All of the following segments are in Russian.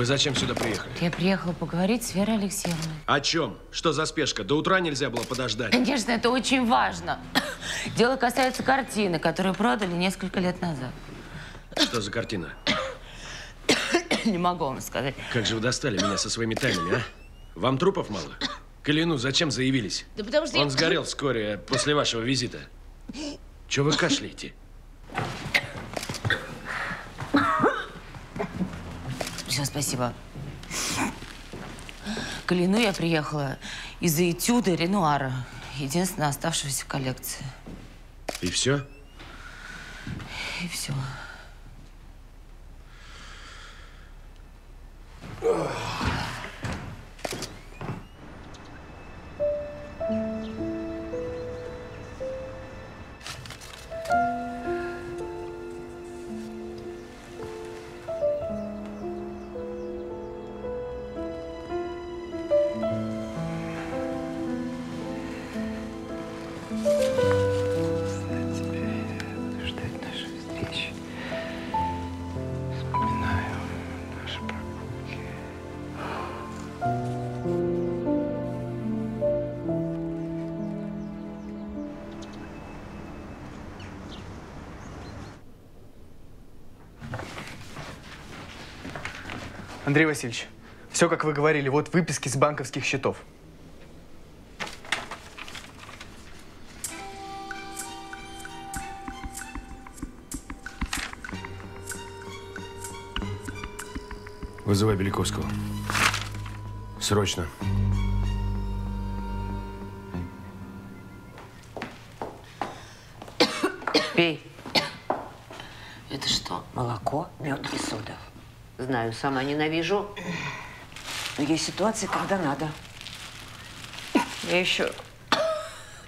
Вы зачем сюда приехали? Я приехала поговорить с Верой Алексеевной. О чем? Что за спешка? До утра нельзя было подождать. Конечно, это очень важно. Дело касается картины, которую продали несколько лет назад. Что за картина? Не могу вам сказать. Как же вы достали меня со своими тайнами, а? Вам трупов мало? Калину зачем заявились? Да потому что Он я- сгорел вскоре после вашего визита. Чего вы кашляете? Все, спасибо. К Ильину я приехала из-за этюда Ренуара. Единственная оставшегося в коллекции. И все? И все. ждать Андрей Васильевич, все, как вы говорили, вот выписки с банковских счетов. Вызывай Беляковского. Срочно. Пей. Это что? Молоко, мед и сода. Знаю, сама ненавижу. Но есть ситуации, когда надо. Я еще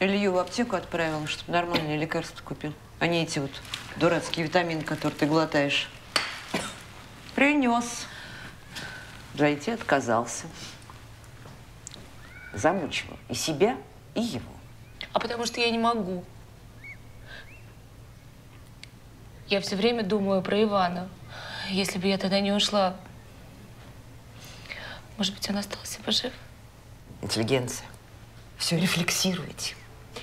Илью в аптеку отправила, чтобы нормальные лекарства купил. А не эти вот дурацкие витамины, которые ты глотаешь. Принес. Зайти отказался. Замучивал и себя, и его. А потому что я не могу. Я все время думаю про Ивана. Если бы я тогда не ушла, может быть, он остался бы жив. Интеллигенция. Все рефлексируете,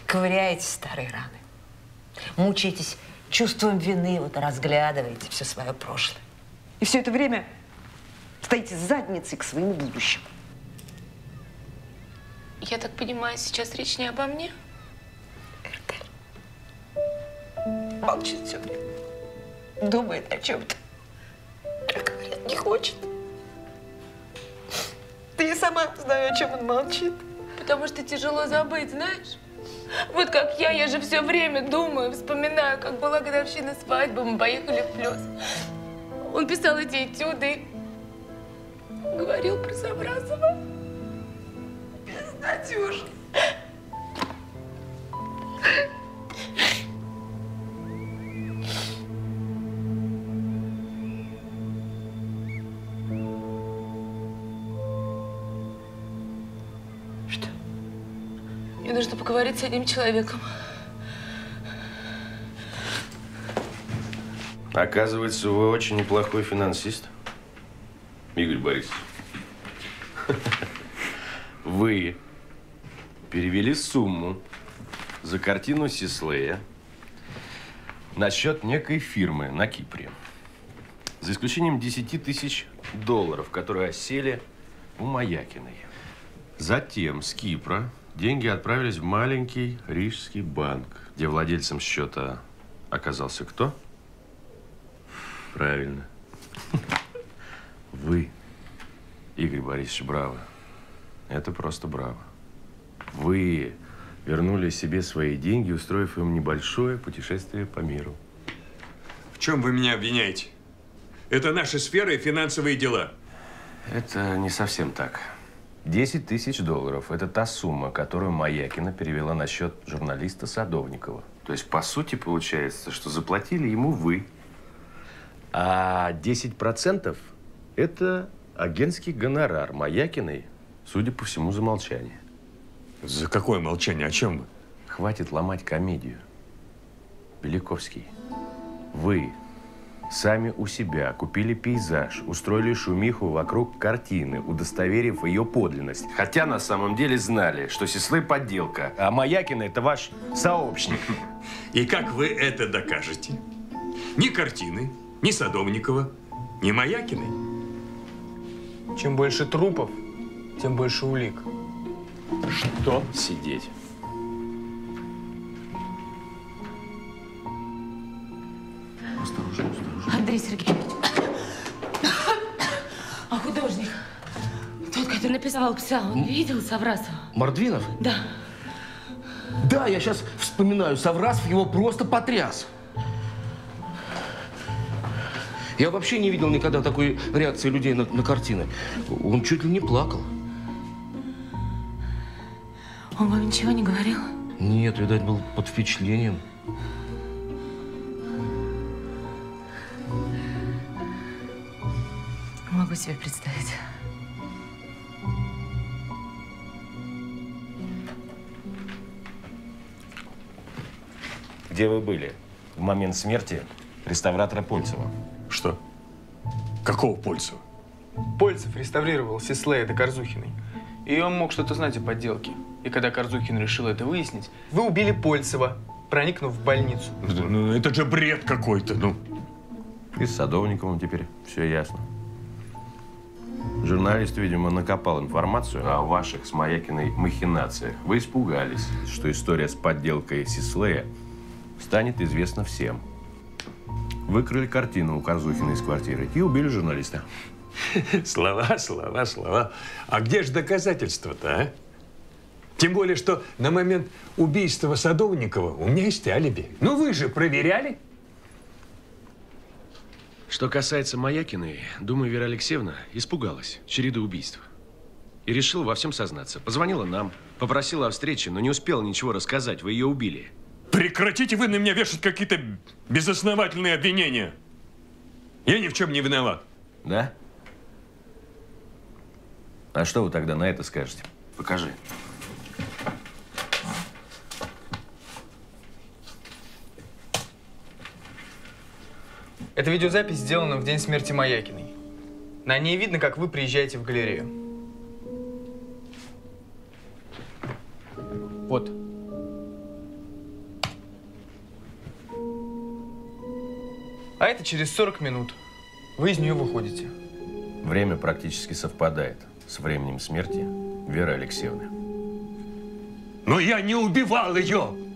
ковыряете старые раны. Мучаетесь чувством вины, вот разглядываете все свое прошлое. И все это время стоите задницей к своему будущему. Я так понимаю, сейчас речь не обо мне? Молчит все время. Думает о чем-то. Не хочет. Да я сама знаю, о чем он молчит. Потому что тяжело забыть, знаешь? Вот как я, я же все время думаю, вспоминаю, как была годовщина свадьбы, мы поехали в плес. Он писал эти этюды, говорил про Саврасова. Безнадежно. Что? Поговорить с одним человеком. Оказывается, вы очень неплохой финансист, Игорь Борисович. Вы перевели сумму за картину Сислея на счет некой фирмы на Кипре. За исключением 10 тысяч долларов, которые осели у Маякиной. Затем с Кипра деньги отправились в маленький рижский банк, где владельцем счета оказался кто? Правильно. Вы, Игорь Борисович, браво. Это просто браво. Вы вернули себе свои деньги, устроив им небольшое путешествие по миру. В чем вы меня обвиняете? Это наша сфера и финансовые дела. Это не совсем так. 10 тысяч долларов – это та сумма, которую Маякина перевела на счет журналиста Садовникова. То есть, по сути, получается, что заплатили ему вы. А 10% – это агентский гонорар Маякиной, судя по всему, за молчание. За какое молчание? О чем вы? Хватит ломать комедию. Беляковский, вы сами у себя купили пейзаж, устроили шумиху вокруг картины, удостоверив ее подлинность. Хотя на самом деле знали, что Сеслы подделка, а Маякина это ваш сообщник. И как вы это докажете? Ни картины, ни Садовникова, ни Маякиной. Чем больше трупов, тем больше улик. Что? Сидеть. Андрей Сергеевич. А художник? Тот, который написал пса, он видел Саврасова? Мордвинов? Да. Да, я сейчас вспоминаю, Саврасов его просто потряс. Я вообще не видел никогда такой реакции людей на, на картины. Он чуть ли не плакал. Он вам ничего не говорил? Нет, видать, был под впечатлением. Могу себе представить. Где вы были в момент смерти реставратора Польцева? Что? Какого пользу? Польцев реставрировал Сеслея до Корзухиной. И он мог что-то знать о подделке. И когда Корзухин решил это выяснить, вы убили Польцева, проникнув в больницу. Ну, это же бред какой-то, ну. И с Садовниковым теперь все ясно. Журналист, видимо, накопал информацию о ваших с Маякиной махинациях. Вы испугались, что история с подделкой Сислея станет известна всем. Выкрали картину у Корзухина из квартиры и убили журналиста. Слова, слова, слова. А где же доказательства-то, а? Тем более, что на момент убийства Садовникова у меня есть алиби. Ну вы же проверяли? Что касается Маякиной, думаю, Вера Алексеевна испугалась череды убийств. И решила во всем сознаться. Позвонила нам, попросила о встрече, но не успела ничего рассказать. Вы ее убили. Прекратите вы на меня вешать какие-то безосновательные обвинения. Я ни в чем не виноват. Да? А что вы тогда на это скажете? Покажи. Эта видеозапись сделана в день смерти Маякиной. На ней видно, как вы приезжаете в галерею. Вот. А это через 40 минут. Вы из нее выходите. Время практически совпадает с временем смерти Веры Алексеевны. Но я не убивал ее!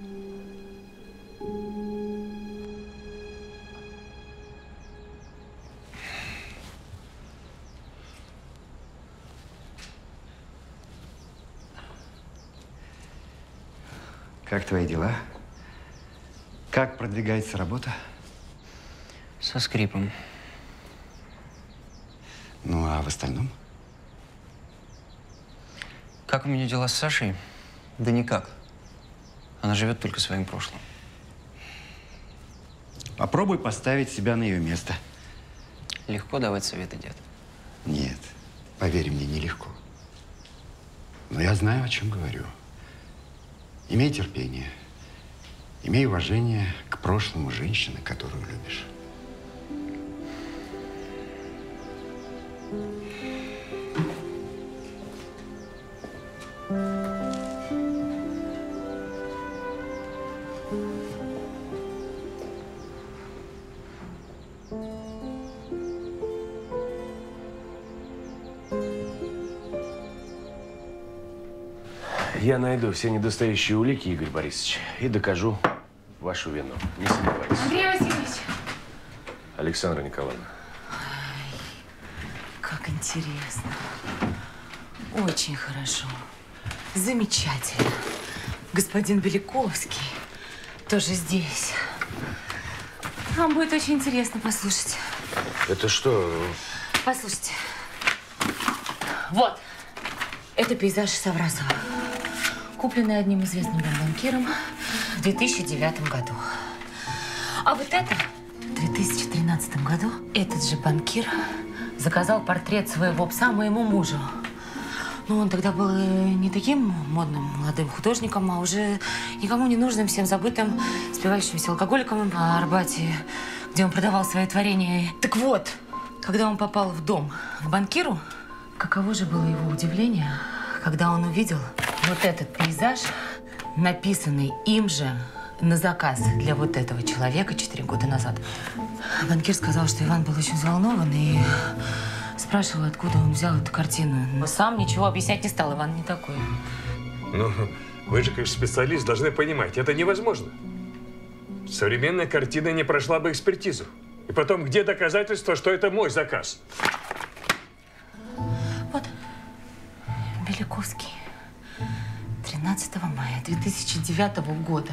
Твои дела? Как продвигается работа? Со скрипом. Ну, а в остальном? Как у меня дела с Сашей? Да никак. Она живет только своим прошлым. Попробуй поставить себя на ее место. Легко давать советы, дед. Нет, поверь мне, нелегко. Но я знаю, о чем говорю. Имей терпение. Имей уважение к прошлому женщины, которую любишь. Я найду все недостающие улики, Игорь Борисович, и докажу вашу вину. Не сомневайтесь. Андрей Васильевич, Александра Николаевна. Как интересно. Очень хорошо. Замечательно. Господин Беляковский тоже здесь. Вам будет очень интересно послушать. Это что? Послушайте. Вот. Это пейзаж Саврасова. Купленный одним известным нам банкиром в 2009 году. А вот это в 2013 году этот же банкир заказал портрет своего пса моему мужу. Ну, он тогда был не таким модным молодым художником, а уже никому не нужным, всем забытым, спивающимся алкоголиком на Арбате, где он продавал свои творения. Так вот, когда он попал в дом в банкиру, каково же было его удивление, когда он увидел вот этот пейзаж, написанный им же на заказ для вот этого человека четыре года назад. Банкир сказал, что Иван был очень взволнован и спрашивал, откуда он взял эту картину. Но сам ничего объяснять не стал, Иван не такой. Ну, вы же, как специалист, должны понимать, это невозможно. Современная картина не прошла бы экспертизу. И потом, где доказательства, что это мой заказ? Вот, Беляковский. 13 мая 2009 года.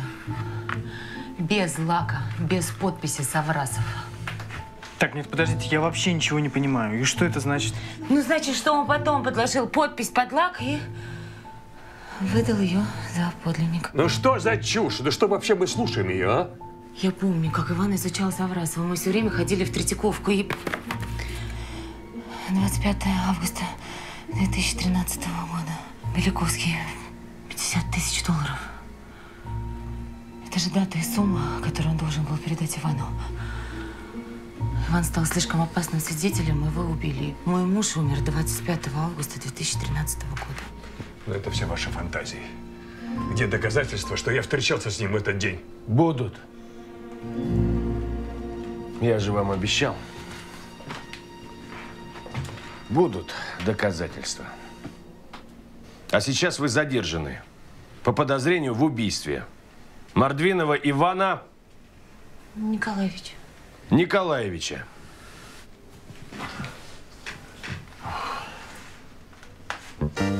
Без лака, без подписи Саврасов. Так, нет, подождите, я вообще ничего не понимаю. И что это значит? Ну, значит, что он потом подложил подпись под лак и выдал ее за подлинник. Ну что за чушь? Да что вообще мы слушаем ее, а? Я помню, как Иван изучал Саврасова. Мы все время ходили в Третьяковку и... 25 августа 2013 года. Беляковский. 50 тысяч долларов. Это же дата и сумма, которую он должен был передать Ивану. Иван стал слишком опасным свидетелем, его убили. Мой муж умер 25 августа 2013 года. Но это все ваши фантазии. Где доказательства, что я встречался с ним в этот день? Будут. Я же вам обещал. Будут доказательства. А сейчас вы задержаны по подозрению в убийстве Мордвинова Ивана Николаевич. Николаевича. Ну,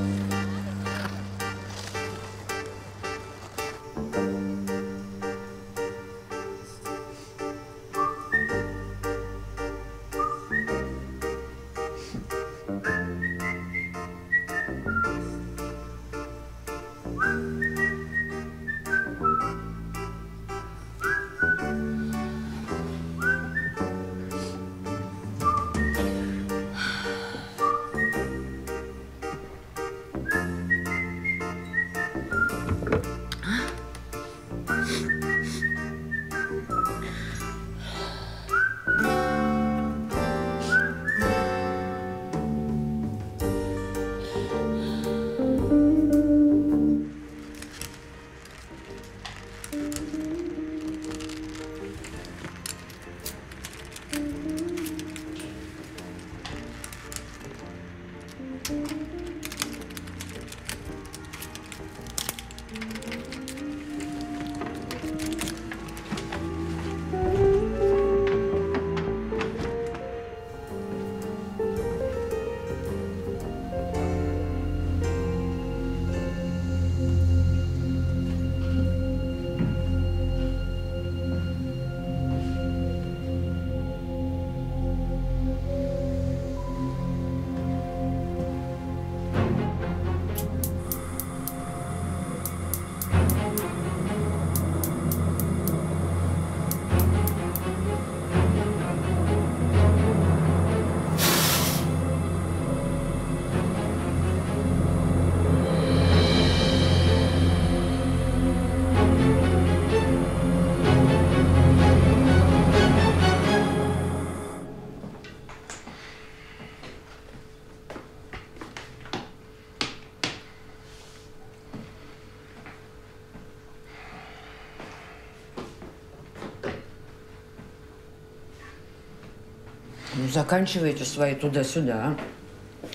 заканчивайте свои туда-сюда, а.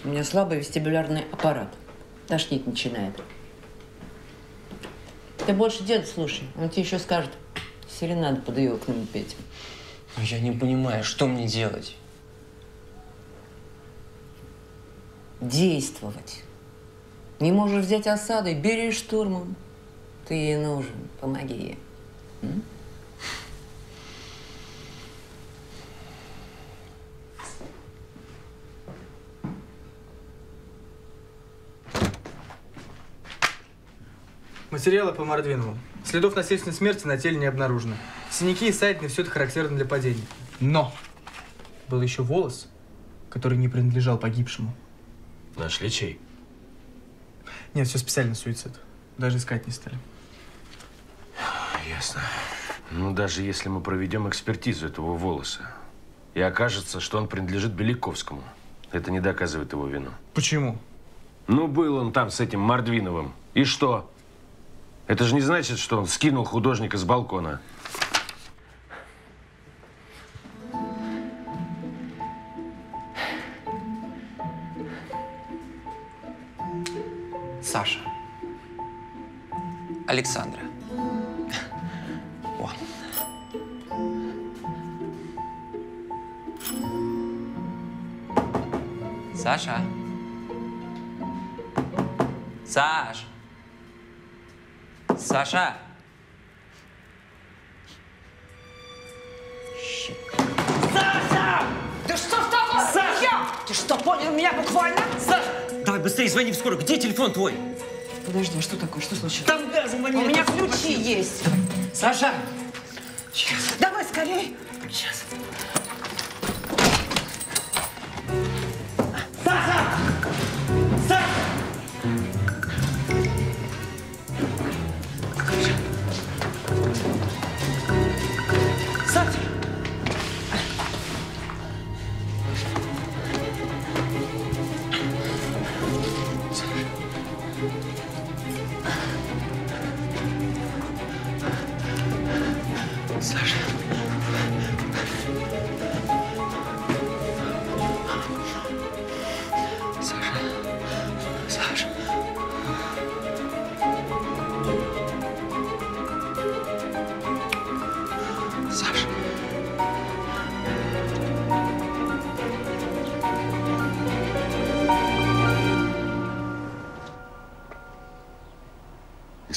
У меня слабый вестибулярный аппарат. Тошнить начинает. Ты больше деда слушай. Он тебе еще скажет, серенады под ее окнами петь. Но я не понимаю, что мне делать? Действовать. Не можешь взять осадой, бери штурмом. Ты ей нужен, помоги ей. М? Материалы по Мордвинову. Следов насильственной смерти на теле не обнаружено. Синяки и ссадины, все это характерно для падения. Но был еще волос, который не принадлежал погибшему. Нашли чей? Нет, все специально суицид. Даже искать не стали. Ясно. Ну, даже если мы проведем экспертизу этого волоса, и окажется, что он принадлежит Беляковскому, это не доказывает его вину. Почему? Ну, был он там с этим Мордвиновым. И что? Это же не значит, что он скинул художника с балкона. Саша. Александра. О. Саша. Саш. Саша. Да что ж такое? Саша! Ты что, понял меня буквально? Саша! Давай быстрее звони в скорую. Где телефон твой? Подожди, а что такое? Что случилось? Там газом У воняет. меня ключи есть. Саша! Давай скорей. Сейчас.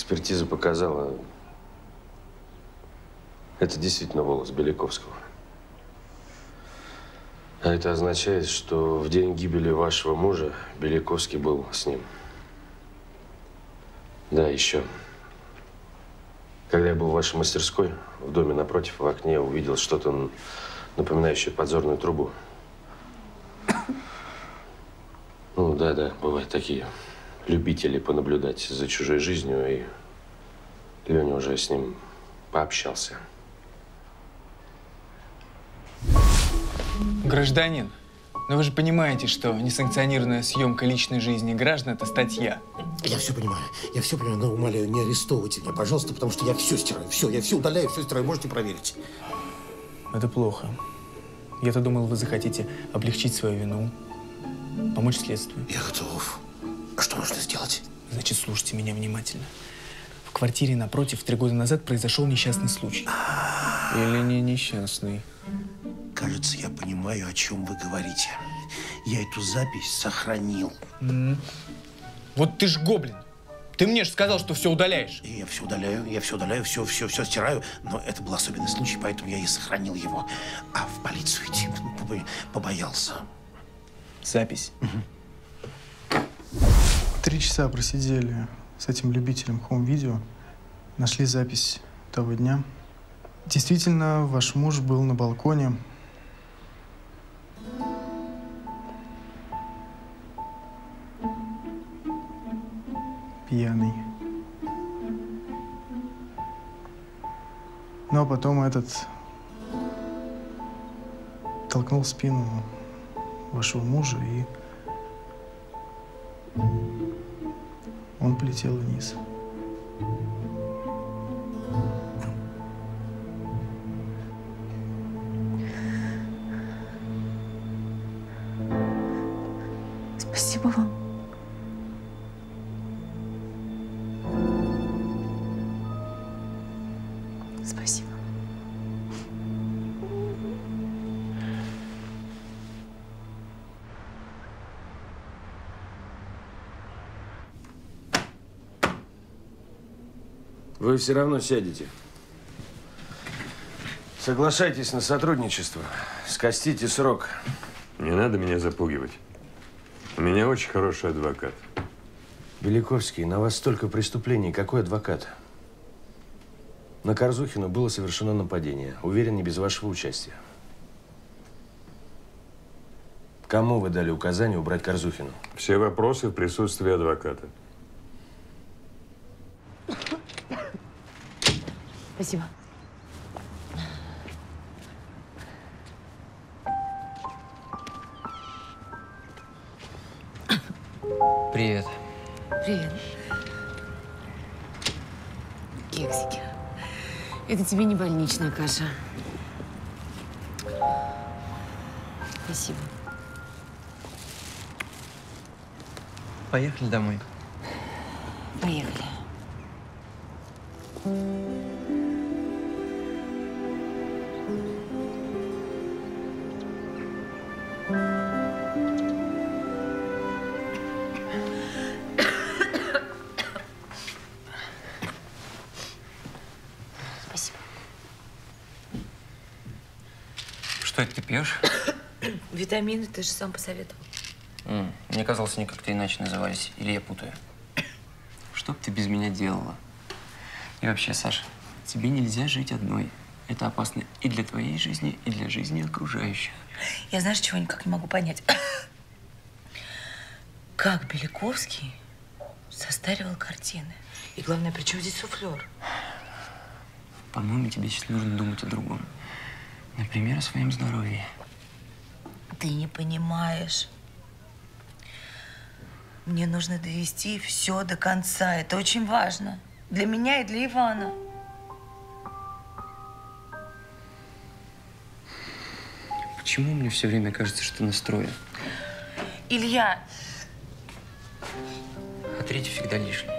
Экспертиза показала, это действительно волос Беляковского. А это означает, что в день гибели вашего мужа Беляковский был с ним. Да, еще. Когда я был в вашей мастерской, в доме напротив, в окне увидел что-то напоминающее подзорную трубу. Ну, да, да, бывают такие любители понаблюдать за чужой жизнью, и Леня уже с ним пообщался. Гражданин, но вы же понимаете, что несанкционированная съемка личной жизни граждан – это статья. Я все понимаю, я все понимаю, но умоляю, не арестовывайте меня, пожалуйста, потому что я все стираю, все, я все удаляю, все стираю, можете проверить. Это плохо. Я-то думал, вы захотите облегчить свою вину, помочь следствию. Я готов. А что нужно сделать? Значит, слушайте меня внимательно. В квартире напротив три года назад произошел несчастный случай. Или не несчастный? Кажется, я понимаю, о чем вы говорите. Я эту запись сохранил. Вот ты ж гоблин. Ты мне же сказал, что все удаляешь. И я все удаляю, я все удаляю, все, все, все стираю. Но это был особенный случай, поэтому я и сохранил его. А в полицию идти ну, побо- побоялся. Запись. Три часа просидели с этим любителем хоум-видео. Нашли запись того дня. Действительно, ваш муж был на балконе. Пьяный. Ну а потом этот толкнул спину вашего мужа и он полетел вниз. Вы все равно сядете. Соглашайтесь на сотрудничество. Скостите срок. Не надо меня запугивать. У меня очень хороший адвокат. Беляковский, на вас столько преступлений. Какой адвокат? На Корзухина было совершено нападение. Уверен, не без вашего участия. Кому вы дали указание убрать Корзухину? Все вопросы в присутствии адвоката. Спасибо. Привет. Привет. Кексики. Это тебе не больничная каша. Спасибо. Поехали домой. Поехали. Витамины ты же сам посоветовал. М, Мне казалось, они как-то иначе назывались. Или я путаю. Что бы ты без меня делала? И вообще, Саша, тебе нельзя жить одной. Это опасно и для твоей жизни, и для жизни окружающих. Я знаешь, чего никак не могу понять? Как Беляковский состаривал картины? И главное, при чем здесь суфлер? По-моему, тебе сейчас нужно думать о другом. Например, о своем здоровье. Ты не понимаешь. Мне нужно довести все до конца. Это очень важно. Для меня и для Ивана. Почему мне все время кажется, что настроен? Илья, А третий всегда лишний.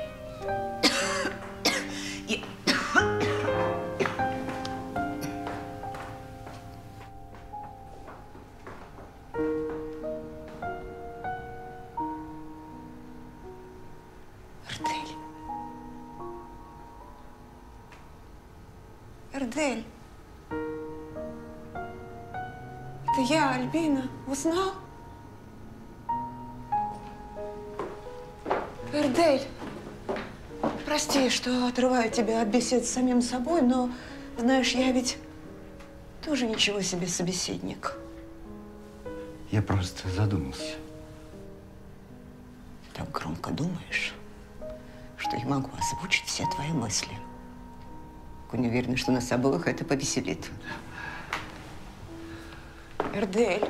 Узнал? Эрдель. Прости, что отрываю тебя от бесед с самим собой, но, знаешь, я ведь тоже ничего себе собеседник. Я просто задумался. Ты так громко думаешь, что я могу озвучить все твои мысли. Не уверена, что нас обоих это повеселит. Эрдель,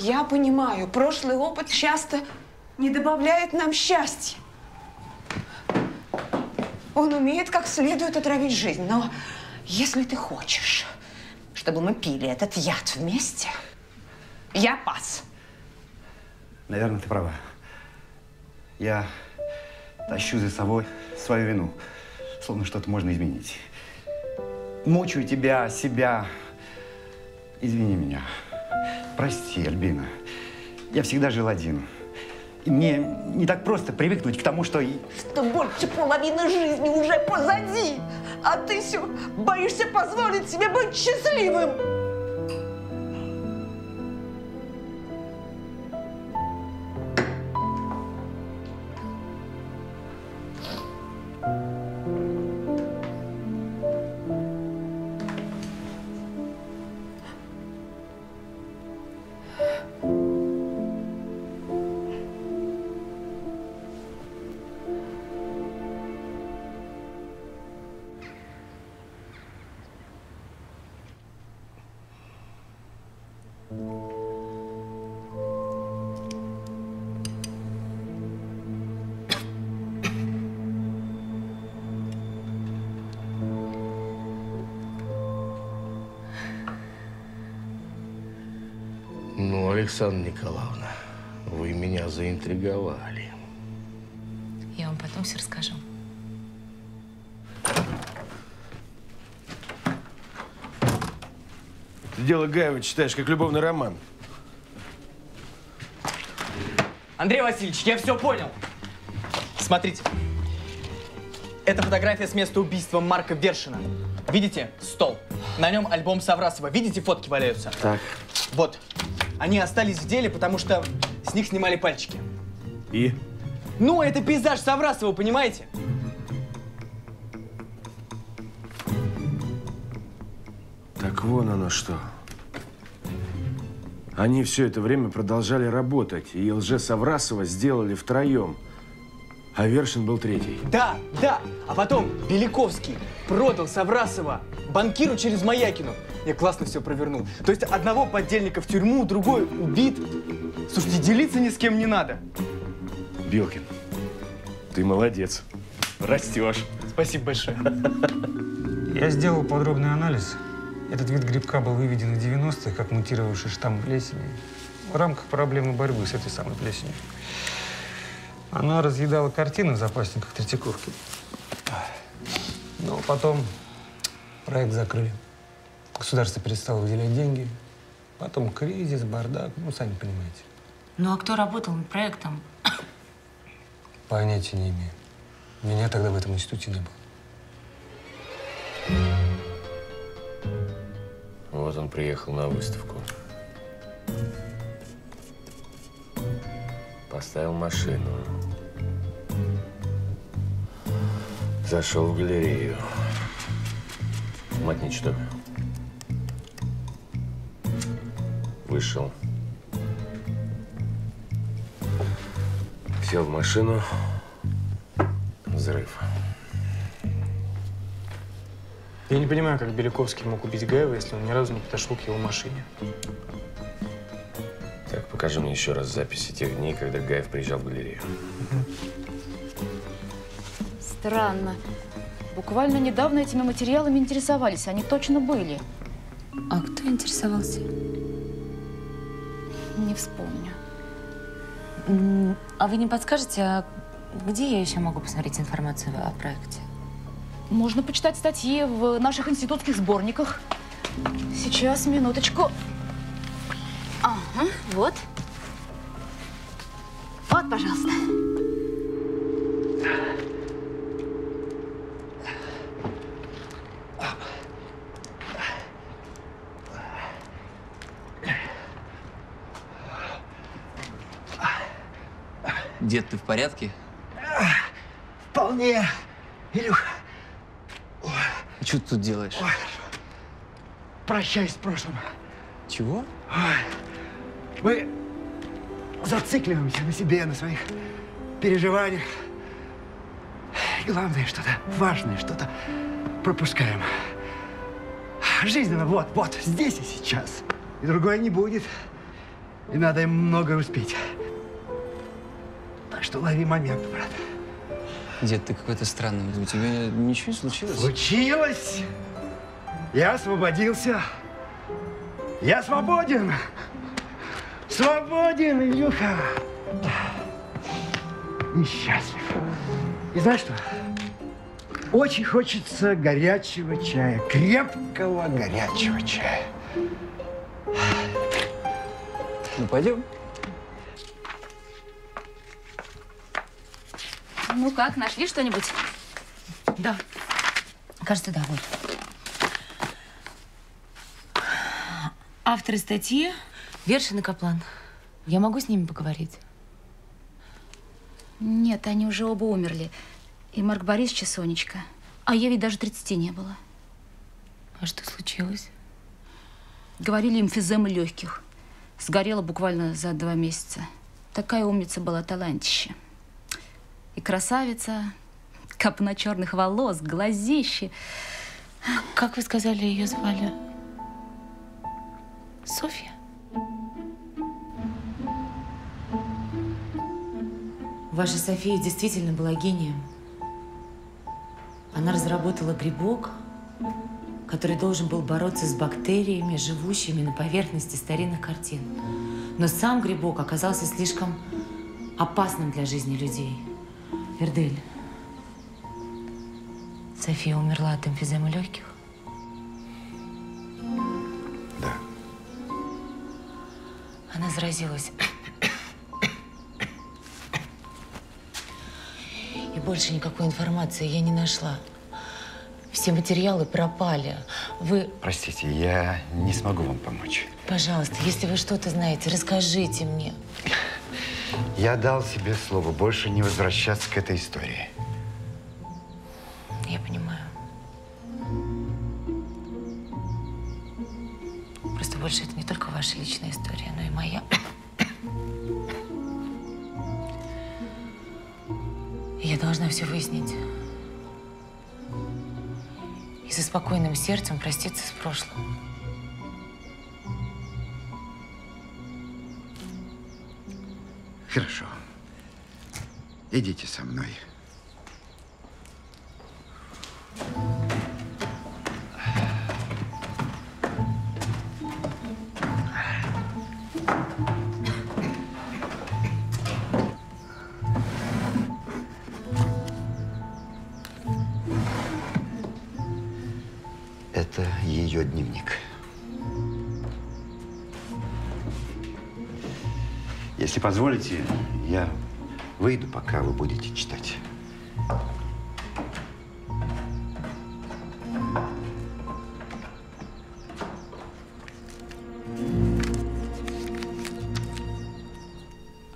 я понимаю, прошлый опыт часто не добавляет нам счастья. Он умеет как следует отравить жизнь, но если ты хочешь, чтобы мы пили этот яд вместе, я пас. Наверное, ты права. Я тащу за собой свою вину, словно что-то можно изменить. Мучаю тебя, себя. Извини меня. Прости, Альбина. Я всегда жил один. И мне не так просто привыкнуть к тому, что... Что больше половины жизни уже позади, а ты все боишься позволить себе быть счастливым. Ну, Александра Николаевна, вы меня заинтриговали. я вам потом все расскажу. Ты дело Гаева читаешь, как любовный роман. Андрей Васильевич, я все понял. Смотрите. Это фотография с места убийства Марка Вершина. Видите? Стол. На нем альбом Саврасова. Видите, фотки валяются? Так. Вот. Они остались в деле, потому что с них снимали пальчики. И? Ну, это пейзаж Саврасова, понимаете? Так вон оно что. Они все это время продолжали работать, и лже-Саврасова сделали втроем. А Вершин был третий. Да, да. А потом Беляковский продал Саврасова банкиру через Маякину. Я классно все провернул. То есть одного подельника в тюрьму, другой убит. Слушайте, делиться ни с кем не надо. Белкин, ты молодец. Растешь. Спасибо большое. Я сделал подробный анализ. Этот вид грибка был выведен в 90-х как мутировавший штамм плесени в рамках проблемы борьбы с этой самой плесенью. Она разъедала картины в запасниках Третьяковки. Но потом проект закрыли. Государство перестало выделять деньги. Потом кризис, бардак, ну, сами понимаете. Ну а кто работал над проектом? Понятия не имею. Меня тогда в этом институте не было. Вот он приехал на выставку. Поставил машину. Зашел в галерею. Мать что? Вышел. Сел в машину. Взрыв. Я не понимаю, как Беляковский мог убить Гаева, если он ни разу не подошел к его машине. Так, покажи мне еще раз записи тех дней, когда Гаев приезжал в галерею. Странно. Буквально недавно этими материалами интересовались. Они точно были. А кто интересовался? Не вспомню. А вы не подскажете, а где я еще могу посмотреть информацию о проекте? Можно почитать статьи в наших институтских сборниках. Сейчас, минуточку. Ага. Вот, Дед, ты в порядке? Вполне. Илюх, А что ты тут делаешь? прощаюсь с прошлым. Чего? Ой, Мы зацикливаемся на себе, на своих переживаниях. Главное, что-то важное, что-то пропускаем. Жизнь, она вот, вот, здесь и сейчас. И другой не будет. И надо им многое успеть. Что лови момент, брат. Дед, ты какой-то странный. У тебя ничего не случилось? Случилось. Я освободился. Я свободен. Свободен, Илюха. Несчастлив. И знаешь что? Очень хочется горячего чая. Крепкого горячего чая. Ну, пойдем. Ну как, нашли что-нибудь? Да. Кажется, да, вот. Авторы статьи Вершин и Каплан. Я могу с ними поговорить? Нет, они уже оба умерли. И Марк Борисович, и Сонечка. А ей ведь даже 30 не было. А что случилось? Говорили эмфиземы легких. Сгорела буквально за два месяца. Такая умница была, талантище. И красавица, копна черных волос, глазищи. Как вы сказали, ее звали? Софья? Ваша София действительно была гением. Она разработала грибок, который должен был бороться с бактериями, живущими на поверхности старинных картин. Но сам грибок оказался слишком опасным для жизни людей. Вердель, София умерла от эмфиземы легких? Да. Она заразилась. И больше никакой информации я не нашла. Все материалы пропали. Вы, Простите, я не смогу вам помочь. пожалуйста, если вы что-то знаете, расскажите мне. Я дал себе слово больше не возвращаться к этой истории. Я понимаю. Просто больше это не только ваша личная история, но и моя. Я должна все выяснить. И со спокойным сердцем проститься с прошлым. Хорошо. Идите со мной. Если позволите, я выйду, пока вы будете читать.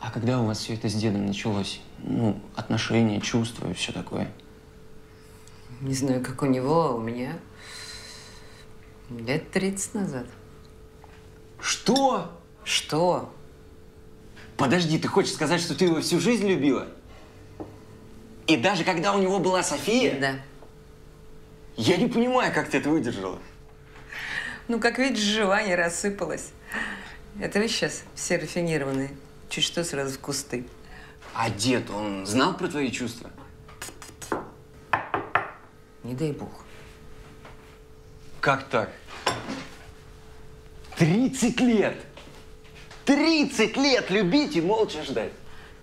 А когда у вас все это с дедом началось? Ну, отношения, чувства и все такое. Не знаю, как у него, а у меня лет 30 назад. Что? Что? Подожди, ты хочешь сказать, что ты его всю жизнь любила? И даже когда у него была София? Да. Я не понимаю, как ты это выдержала. Ну, как видишь, жива, не рассыпалась. Это вы сейчас все рафинированные. Чуть что сразу в кусты. А дед, он знал про твои чувства? Не дай бог. Как так? 30 лет! 30 лет любить и молча ждать.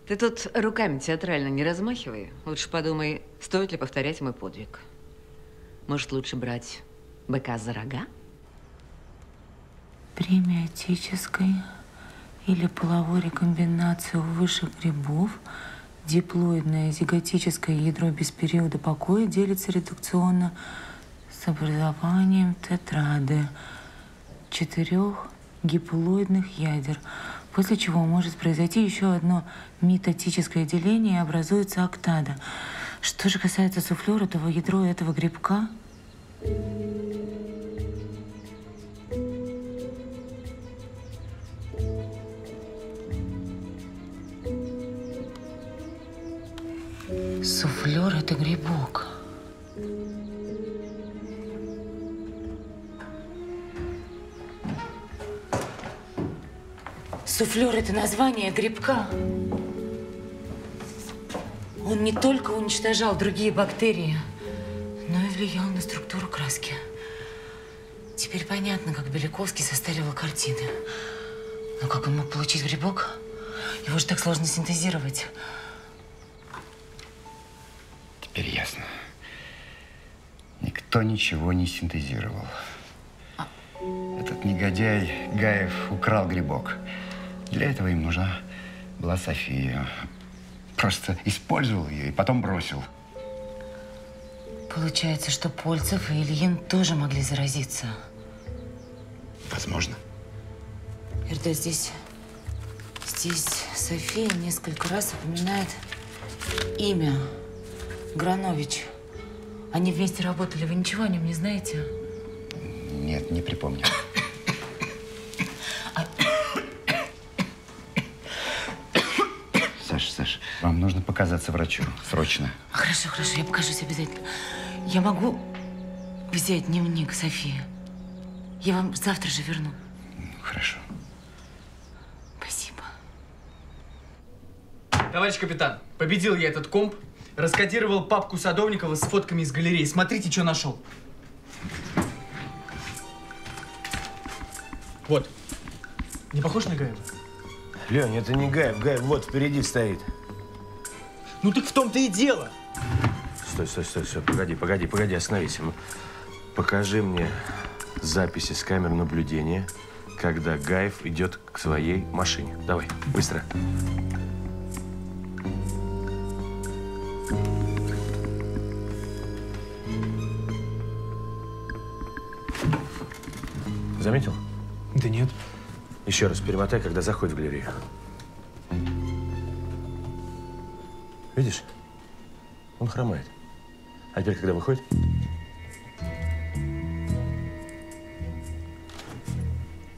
Ты тут руками театрально не размахивай. Лучше подумай, стоит ли повторять мой подвиг. Может, лучше брать быка за рога? При миотической или половой рекомбинации у высших грибов диплоидное зиготическое ядро без периода покоя делится редукционно с образованием тетрады четырех гиплоидных ядер, после чего может произойти еще одно метатическое деление и образуется октада. Что же касается суфлера, то ядро этого грибка Суфлер – это грибок. Суфлер – это название грибка. Он не только уничтожал другие бактерии, но и влиял на структуру краски. Теперь понятно, как Беляковский состаривал картины. Но как он мог получить грибок? Его же так сложно синтезировать. Теперь ясно. Никто ничего не синтезировал. Этот негодяй Гаев украл грибок. Для этого им нужна была София. Просто использовал ее и потом бросил. Получается, что Польцев и Ильин тоже могли заразиться. Возможно. Эрда, здесь, здесь София несколько раз упоминает имя Гранович. Они вместе работали. Вы ничего о нем не знаете? Нет, не припомню. Саша, Саша, вам нужно показаться врачу. Срочно. Хорошо, хорошо, я покажусь обязательно. Я могу взять дневник Софии? Я вам завтра же верну. Хорошо. Спасибо. Товарищ капитан, победил я этот комп, раскодировал папку Садовникова с фотками из галереи. Смотрите, что нашел. Вот. Не похож на Гаева? Лень, это не Гаев. Гаев вот впереди стоит. Ну так в том-то и дело. Стой, стой, стой, стой. Погоди, погоди, погоди, остановись. Ну, Покажи мне записи с камер наблюдения, когда Гаев идет к своей машине. Давай, быстро. Заметил? Да нет. Еще раз перемотай, когда заходит в галерею. Видишь? Он хромает. А теперь, когда выходит?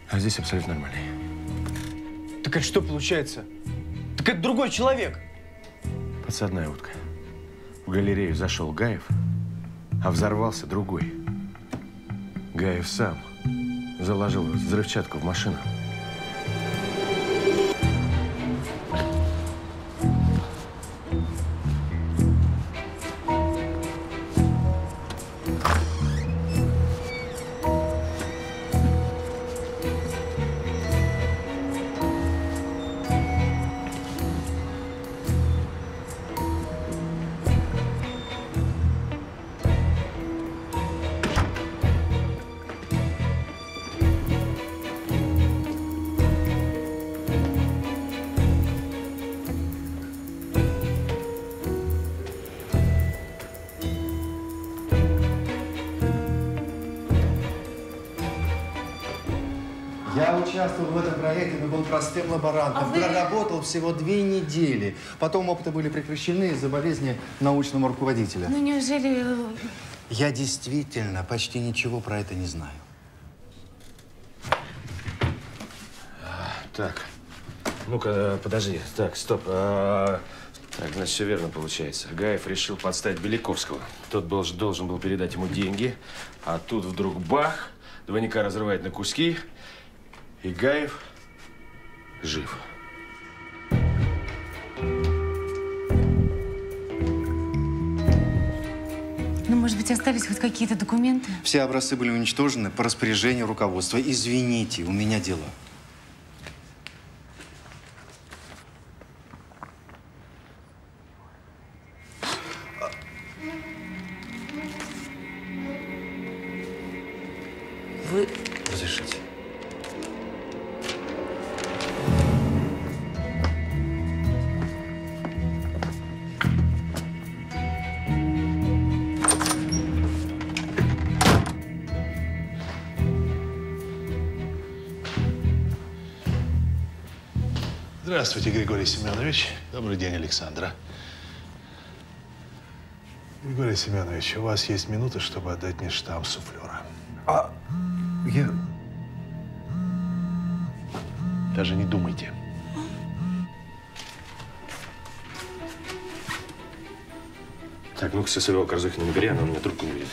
А здесь абсолютно нормальный. Так это что получается? Так это другой человек. Подсадная утка. В галерею зашел Гаев, а взорвался другой. Гаев сам заложил взрывчатку в машину. Простым лаборантом. А вы- Проработал всего две недели. Потом опыты были прекращены из-за болезни научного руководителя. Ну неужели... э, Я действительно почти ничего про это не знаю. Так, ну-ка, подожди. Так, стоп. А, Так, значит, все верно получается. Гаев решил подставить Беляковского. Тот был, должен был передать ему деньги, а тут вдруг бах, двойника разрывает на куски, и Гаев жив. Ну, может быть, остались хоть какие-то документы? Все образцы были уничтожены по распоряжению руководства. Извините, у меня дела. Григорий Семенович. Добрый день, Александра. Григорий Семенович, у вас есть минута, чтобы отдать мне штамп суфлера. А я... Даже не думайте. Так, ну-ка, своего Корзухина набери, она у меня трубку не видит.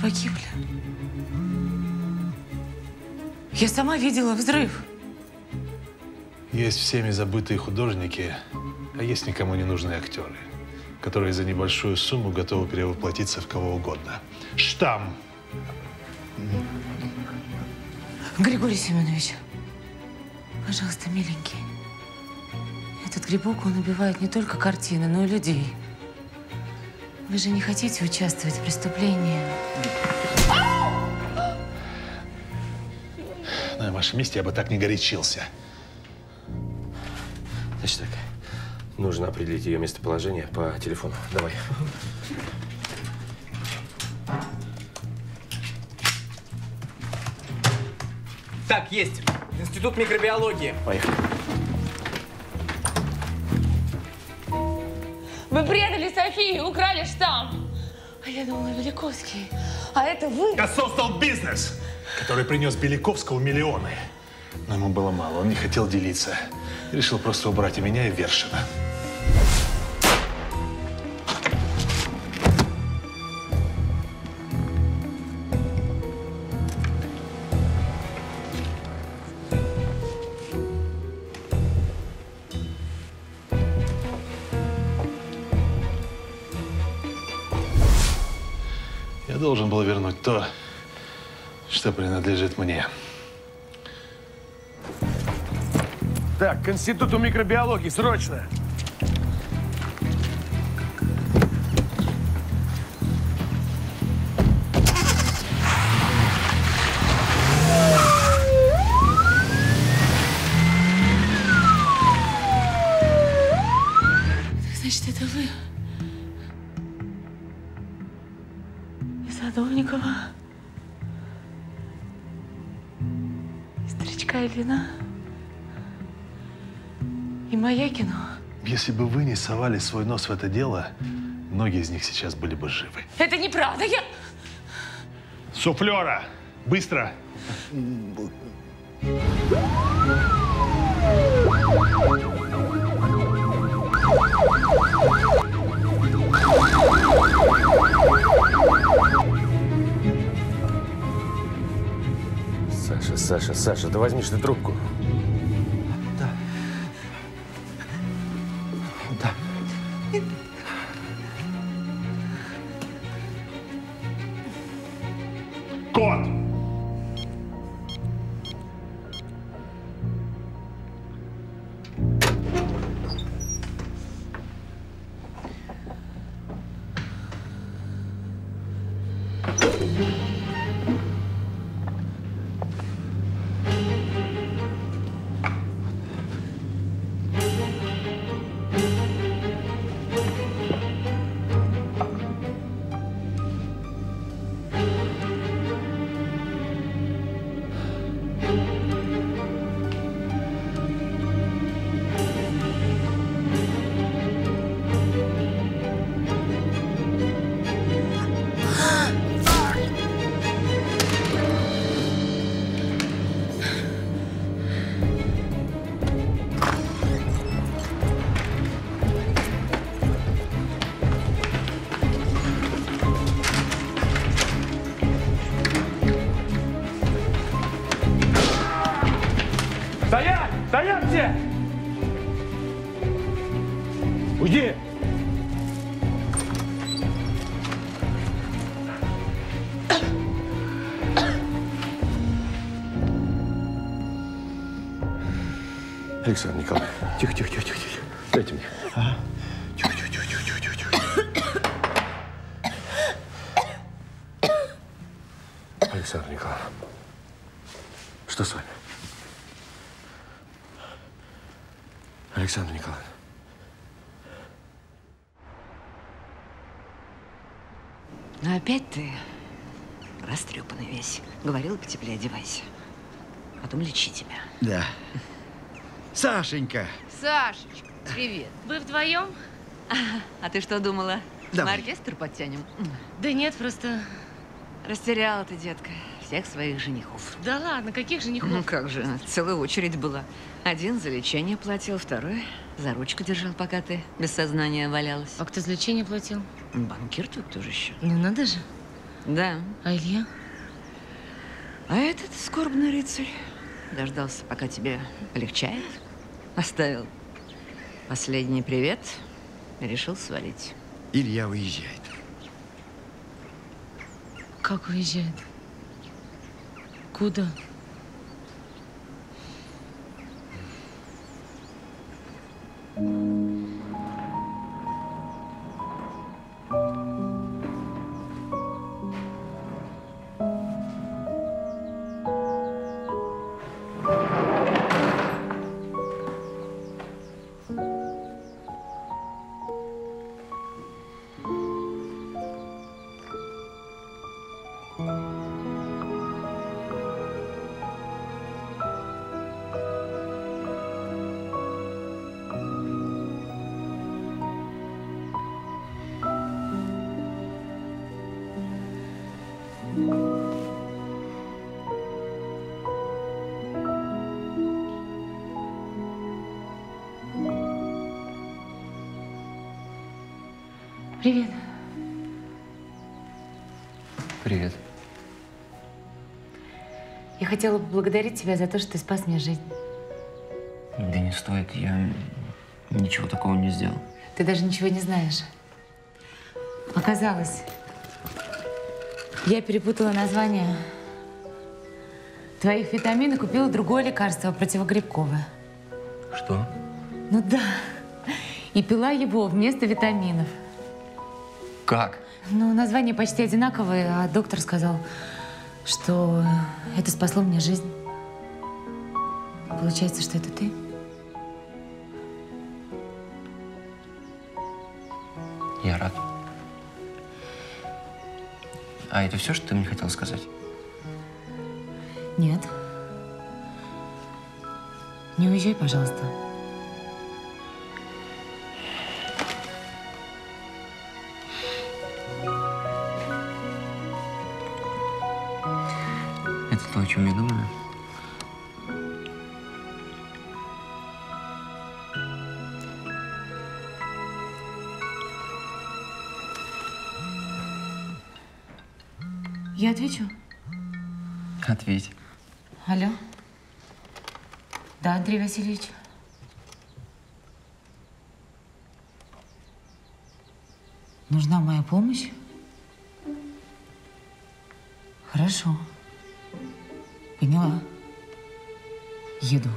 Погибли. Я сама видела взрыв. Есть всеми забытые художники, а есть никому не нужные актеры, которые за небольшую сумму готовы перевоплотиться в кого угодно. Штамм. Григорий Семенович, пожалуйста, миленький. Этот грибок, он убивает не только картины, но и людей. Вы же не хотите участвовать в преступлении? На вашем месте я бы так не горячился. Значит так, нужно определить ее местоположение по телефону. Давай. Так, есть. Институт микробиологии. Поехали. Вы предали Софию, украли штамп. А я думала, Великовский. А это вы? Я создал бизнес, который принес Беляковскому миллионы. Но ему было мало, он не хотел делиться. Решил просто убрать и меня, и Вершина. Должен был вернуть то, что принадлежит мне. Так, к институту микробиологии, срочно! Если бы вы не совали свой нос в это дело, многие из них сейчас были бы живы. Это неправда, я... Суфлера! Быстро! Саша, Саша, Саша, да возьми ж ты трубку. Александр Николаевич, тихо, тихо, тихо, тихо, тихо. Дайте мне. Тихо, тихо, тихо, тихо, тихо, тихо, тихо. Александр Николаевич, что с вами? Александр Николаевич. Ну опять ты растрепанный весь. Говорила, потеплее одевайся. Потом лечи тебя. Да. Сашенька. Сашечка, привет. Вы вдвоем? А ты что думала? Давай. Мы оркестр подтянем? Да нет, просто... Растеряла ты, детка, всех своих женихов. Да ладно, каких женихов? Ну как же, целая очередь была. Один за лечение платил, второй за ручку держал, пока ты без сознания валялась. А кто за лечение платил? Банкир тут кто же еще? Ну надо же. Да. А Илья? А этот скорбный рыцарь дождался, пока тебе полегчает, оставил последний привет решил свалить. Илья уезжает. Как уезжает? Куда? Привет. Привет. Я хотела поблагодарить тебя за то, что ты спас мне жизнь. Да не стоит, я ничего такого не сделал. Ты даже ничего не знаешь. Оказалось, я перепутала название твоих витамин и купила другое лекарство, противогрибковое. Что? Ну да. И пила его вместо витаминов. Как? Ну, названия почти одинаковые, а доктор сказал, что это спасло мне жизнь. Получается, что это ты? Я рад. А это все, что ты мне хотел сказать? Нет. Не уезжай, пожалуйста. Ответь. Алло. Да, Андрей Васильевич. Нужна моя помощь? Хорошо. Поняла. Еду.